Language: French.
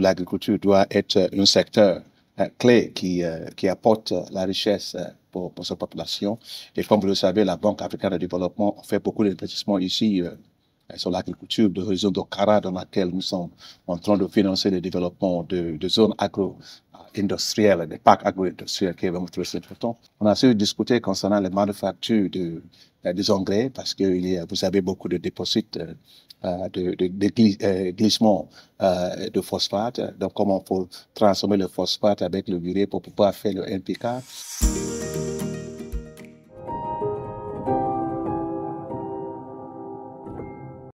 l'agriculture doit être un secteur clé qui, qui apporte la richesse pour, pour sa population. Et comme vous le savez, la Banque africaine de développement fait beaucoup d'investissements ici sur l'agriculture de région d'Okara dans laquelle nous sommes en train de financer le développement de, de zones agro-industrielles, des parcs agro-industriels qui est vraiment très important. On a aussi discuté concernant les manufactures de, des engrais parce que vous avez beaucoup de dépôts euh, de, de, de euh, glissement euh, de phosphate. Donc, comment on peut transformer le phosphate avec le urée pour pouvoir faire le NPK.